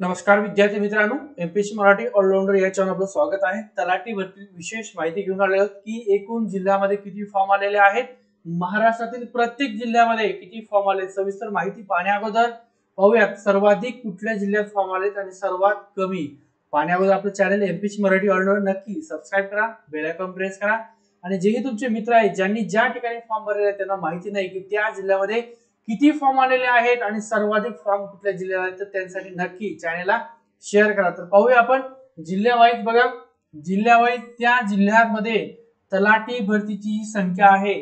नमस्कार विद्यार्थी मित्रांनो एमपीसी मराठी ऑलराऊंडर या चॅनल आपलं स्वागत आहे. तलाठी भरती विशेष माहिती घेऊन आले आहोत की एकूण जिल्ह्यामध्ये किती फॉर्म आलेले आहेत? महाराष्ट्रातील प्रत्येक जिल्ह्यामध्ये किती फॉर्म आले सविस्तर माहिती पाहण्याअगोदर पाहूयात. सर्वाधिक कुठल्या जिल्ह्यात फॉर्म आलेत आणि सर्वात कमी? पाहण्याअगोदर आपलं चॅनल एमपीसी मराठी ऑलराऊंडर नक्की सबस्क्राईब करा बेलायकॉन प्रेस करा. आणि जेही तुमचे मित्र आहेत ज्यांनी ज्या ठिकाणी फॉर्म भरलेले आहेत त्यांना माहिती नाही की त्या जिल्ह्यामध्ये किती फॉर्म आलेले आहेत आणि सर्वाधिक फॉर्म कुठल्या जिल्ह्यात आहेत तर त्यांसाठी नक्की चॅनेलला शेअर करा. तर पाहूया आपण जिल्ह्यावाईज बघा. जिल्ह्यावाईज त्या जिल्ह्यामध्ये तलाठी भरतीची संख्या आहे.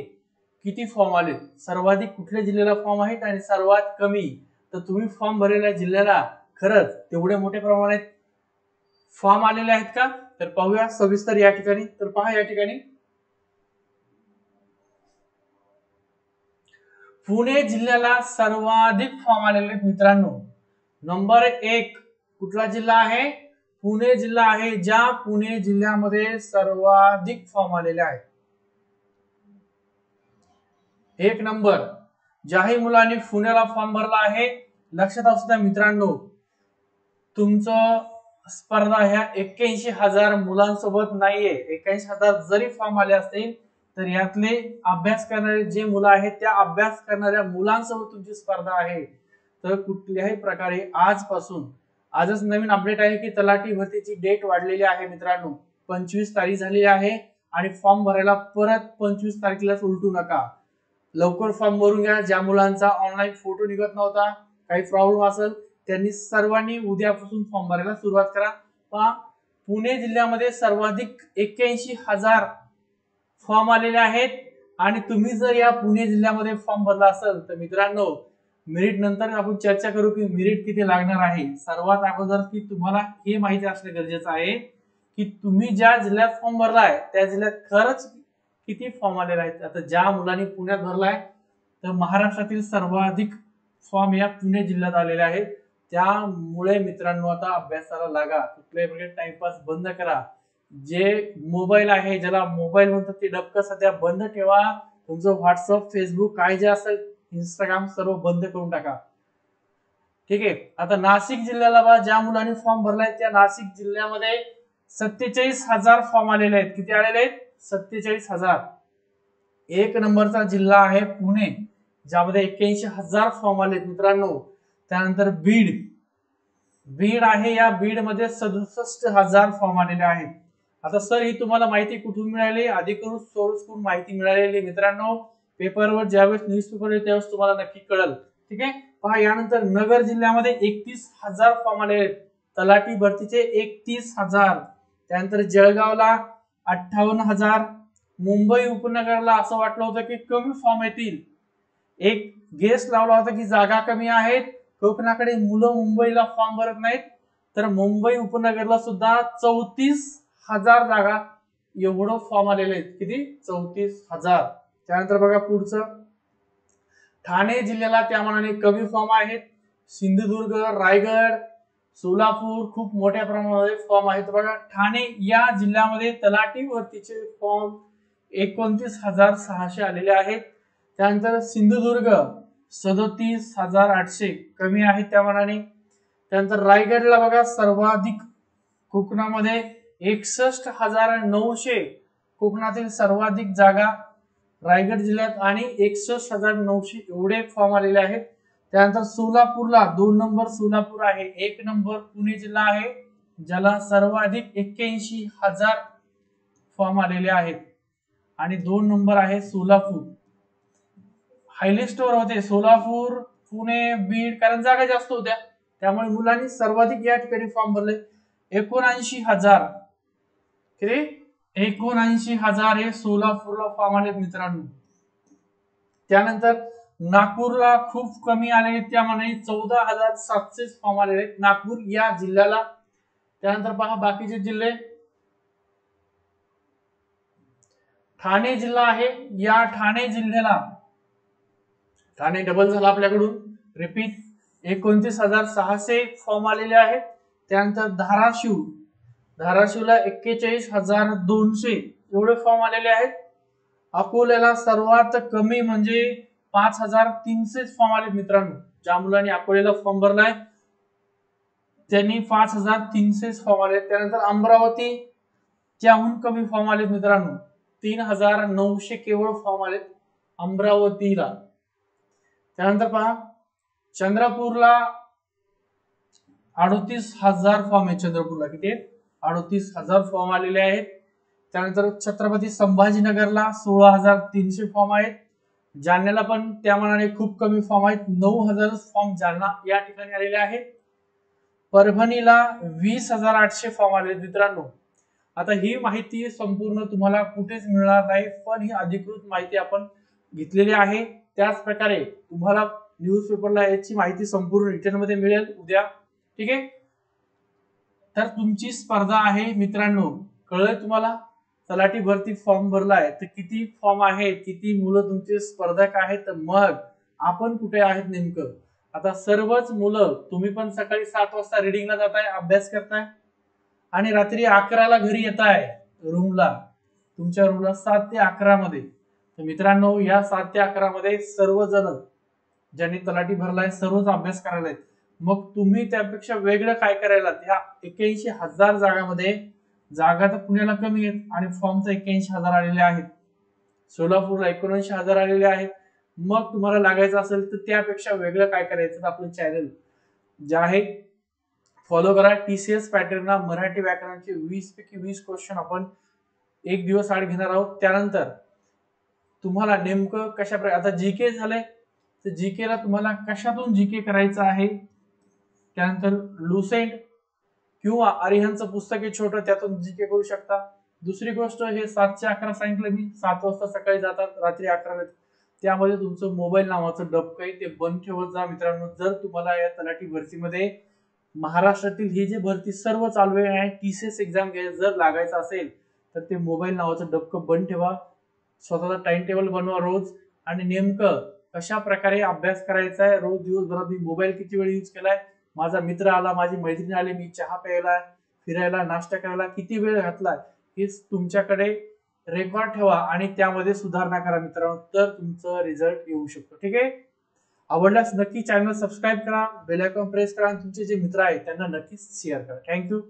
किती फॉर्म आले? सर्वाधिक कुठल्या जिल्ह्याला फॉर्म आहेत आणि सर्वात कमी? तर तुम्ही फॉर्म भरलेल्या जिल्ह्याला खरंच तेवढे मोठ्या प्रमाणात फॉर्म आलेले आहेत का? तर पाहूया सविस्तर या ठिकाणी. तर पहा या ठिकाणी. पुणे जिल्ह्याला सर्वाधिक फॉर्म आलेले आहेत मित्रांनो. नंबर एक कुठला जिल्हा आहे? पुणे जिल्हा आहे ज्या पुणे जिल्ह्यामध्ये सर्वाधिक फॉर्म आलेले आहेत. एक नंबर ज्याही मुलांनी पुण्याला फॉर्म भरला आहे लक्षात असू द्या मित्रांनो. तुमचं स्पर्धा ह्या एक्क्याऐंशी हजार मुलांसोबत नाहीये. एक्क्याऐंशी हजार जरी फॉर्म आले असतील तर यातले अभ्यास करणारे जे मुलं आहेत त्या अभ्यास करणाऱ्या मुलांसोबत तुमची स्पर्धा आहे. तर कुठल्याही प्रकारे आजपासून आजच नवीन अपडेट आहे की तलाठी भरतीची डेट वाढलेली आहे मित्रांनो. पंचवीस तारीख झालेली आहे आणि फॉर्म भरायला परत पंचवीस तारखेलाच उलटू नका. लवकर फॉर्म भरून घ्या. ज्या मुलांचा ऑनलाईन फोटो निघत नव्हता काही प्रॉब्लेम असेल त्यांनी सर्वांनी उद्यापासून फॉर्म भरायला सुरुवात करा. पहा पुणे जिल्ह्यामध्ये सर्वाधिक एक्क्याऐंशी हजार फॉर्म आलेले आहेत. आणि तुम्ही जर या पुणे जिल्ह्यामध्ये फॉर्म भरला असेल तर मित्रांनो मेरिट नंतर आपण चर्चा करू की मेरिट किती लागणार आहे. सर्वात अगोदर की तुम्हाला हे माहिती असणं गरजेचं आहे की तुम्ही ज्या जिल्ह्यात फॉर्म भरलाय त्या जिल्ह्यात खरंच किती फॉर्म आलेला आहेत. आता ज्या मुलांनी पुण्यात भरलाय तर महाराष्ट्रातील सर्वाधिक फॉर्म या पुणे जिल्ह्यात आलेले आहेत. त्यामुळे मित्रांनो आता अभ्यासाला लागा. कुठल्याही प्रकारे टाइमपास बंद करा. जे मोबाईल आहे ज्याला मोबाईल म्हणतात ते डबकं सध्या बंद ठेवा. तुमचं व्हॉट्सअप फेसबुक काय जे असेल इंस्टाग्राम सर्व बंद करून टाका. ठीक आहे? आता नाशिक जिल्ह्याला बा ज्या मुलांनी फॉर्म भरलाय त्या नाशिक जिल्ह्यामध्ये सत्तेचाळीस हजार फॉर्म आलेले आहेत. किती आलेले आहेत? सत्तेचाळीस हजार. एक नंबरचा जिल्हा आहे पुणे ज्यामध्ये एक्क्याऐंशी हजार फॉर्म आलेत मित्रांनो. त्यानंतर बीड. बीड आहे या बीडमध्ये सदुसष्ट हजार फॉर्म आलेले आहेत. आता सर ही तुम्हाला माहिती कुठून मिळाली? अधिकृत सोर्स करून माहिती मिळालेली. मित्रांनो पेपरवर ज्यावेळेस न्यूज पेपर येईल त्यावेळेस तुम्हाला नक्की कळल. ठीक आहे? पहा यानंतर नगर जिल्ह्यामध्ये एकतीस हजार फॉर्म आले आहेत. तलाठी भरतीचे एकतीस हजार. त्यानंतर जळगावला अठ्ठावन्न हजार. मुंबई उपनगरला असं वाटलं होतं की कमी फॉर्म येतील. एक गेस लावला होता की जागा कमी आहेत. कोकणाकडे मुलं मुंबईला फॉर्म भरत नाहीत. तर मुंबई उपनगरला सुद्धा चौतीस हजार जागा एवढं फॉर्म आलेले आहेत. किती? चौतीस हजार. त्यानंतर बघा पुढचं. ठाणे जिल्ह्याला त्या मानाने कमी फॉर्म आहेत. सिंधुदुर्ग रायगड सोलापूर खूप मोठ्या प्रमाणामध्ये फॉर्म आहेत. बघा ठाणे या जिल्ह्यामध्ये तलाठी भरतीचे फॉर्म एकोणतीस हजार सहाशे आलेले आहेत. त्यानंतर सिंधुदुर्ग सदोतीस हजार आठशे कमी आहेत त्या मानाने. त्यानंतर रायगडला बघा सर्वाधिक कोकणामध्ये एकसष्ट हजार नऊशे कोकणातील सर्वाधिक जागा रायगड जिल्ह्यात आणि एकसष्ट हजार नऊशे एवढे फॉर्म आलेले आहेत. त्यानंतर सोलापूरला दोन नंबर सोलापूर आहे. एक नंबर पुणे जिल्हा आहे. ज्याला सर्वाधिक एक्क्याऐंशी हजार फॉर्म आलेले आहेत. आणि दोन नंबर आहे सोलापूर. हायलिस्टवर होते. सोलापूर पुणे बीड कारण जागा जास्त होत्या. त्यामुळे मुलांनी सर्वाधिक या ठिकाणी फॉर्म भरले. एकोणऐंशी हजार किती? एकोणऐंशी हजार हे सोलापूरला फॉर्म आले मित्रांनो. त्यानंतर नागपूरला खूप कमी आले त्यामध्ये चौदा हजार सातशे फॉर्म आलेले आहेत. नागपूर या जिल्ह्याला. त्यानंतर पहा बाकीचे जिल्हे. ठाणे जिल्हा आहे. या ठाणे जिल्ह्याला. ठाणे डबल झाला आपल्याकडून. रिपीट एकोणतीस हजार सहाशे फॉर्म आलेले आहेत. त्यानंतर धाराशिव. धाराशिवला एक्केचाळीस हजार दोनशे एवढे फॉर्म आलेले आहेत. अकोल्याला सर्वात कमी म्हणजे पाच हजार तीनशे फॉर्म आले मित्रांनो. ज्या मुलांनी अकोल्याला फॉर्म भरलाय त्यांनी पाच हजार तीनशे फॉर्म आले त्यानंतर अमरावती त्याहून कमी फॉर्म आलेत मित्रांनो. तीन हजार नऊशे केवळ फॉर्म आलेत अमरावतीला. त्यानंतर पहा चंद्रपूरला अडतीस हजार फॉर्म आहेत. चंद्रपूरला किती अडतीस हजार फॉर्म आलेले आहेत. त्यानंतर छत्रपती संभाजीनगरला सोळा हजार तीनशे फॉर्म आहेत. जालन्याला पण त्या मनाने खूप कमी फॉर्म आहेत. नऊ हजारच फॉर्म जालना या ठिकाणी आलेले आहेत. परभणीला वीस हजार आठशे फॉर्म आले मित्रांनो. आता ही माहिती संपूर्ण तुम्हाला कुठेच मिळणार नाही पण ही अधिकृत माहिती आपण घेतलेली आहे. त्याच प्रकारे तुम्हाला न्यूज पेपरला याची माहिती संपूर्ण रिटर्नमध्ये मिळेल उद्या. ठीक आहे? तर तुमची स्पर्धा आहे मित्रांनो. कळलंय तुम्हाला? तलाठी भरती फॉर्म भरला आहे तर किती फॉर्म आहेत? किती मुलं तुमचे स्पर्धक आहेत? तर मग आपण कुठे आहेत नेमकं? आता सर्वच मुलं तुम्ही पण सकाळी सात वाजता रिडिंगला जाताय अभ्यास करताय. आणि रात्री अकराला घरी येत आहे रूमला तुमच्या रूमला सात ते अकरा मध्ये. तर मित्रांनो या सात ते अकरा मध्ये सर्वजण ज्यांनी तलाठी भरलाय सर्वच अभ्यास करायला आहेत. मग तुम्ही त्यापेक्षा वेगळं काय करायला ह्या एक्याऐंशी हजार जागामध्ये जागा तर पुण्याला कमी आहेत आणि फॉर्मचा एक्क्याऐंशी हजार आलेले आहेत. सोलापूरला एकोणऐंशी हजार आलेले आहेत. मग तुम्हाला लागायचं असेल तर त्यापेक्षा वेगळं काय करायचं तर आपलं चॅनल जे आहे फॉलो करा. टीसीएस पॅटर्नला मराठी व्याकरणाचे वीस पैकी वीस क्वेश्चन आपण एक दिवस आड घेणार आहोत. त्यानंतर तुम्हाला नेमकं कशा प्रकारे आता जी के झालंय. तर जी केला तुम्हाला कशातून जी के करायचं आहे? त्यानंतर लुसेंट किंवा अरिहनचं पुस्तक आहे छोटं त्यातून जी के करू शकता. दुसरी गोष्ट हे सातशे अकरा सांगितलं मी. सात वाजता सकाळी जातात रात्री अकरा त्यामध्ये तुमचं मोबाईल नावाचं डबकं आहे ते बंद ठेवत जा मित्रांनो. जर तुम्हाला या तलाठी भरतीमध्ये महाराष्ट्रातील ही जी भरती सर्व चालू आहे टीसीएस एक्झाम जर लागायचं असेल तर ते मोबाईल नावाचं डबकं बंद ठेवा. स्वतःचा टाइम टेबल बनवा रोज. आणि नेमकं कशा प्रकारे अभ्यास करायचा आहे रोज दिवसभरात मी मोबाईल किती वेळ यूज केलाय माझा मित्र आला माझी मैत्रीण आली मी चहा प्यायला फिरायला नाश्ता करायला किती वेळ घातलाय हेच तुमच्याकडे रेकॉर्ड ठेवा आणि त्यामध्ये सुधारणा करा मित्रांनो तर तुमचं रिझल्ट येऊ शकतो ठीक आहे? आवडल्यास नक्की चॅनल सबस्क्राईब करा बेल आयकॉन प्रेस करा आणि तुमचे जे मित्र आहेत त्यांना नक्कीच शेअर करा. थँक्यू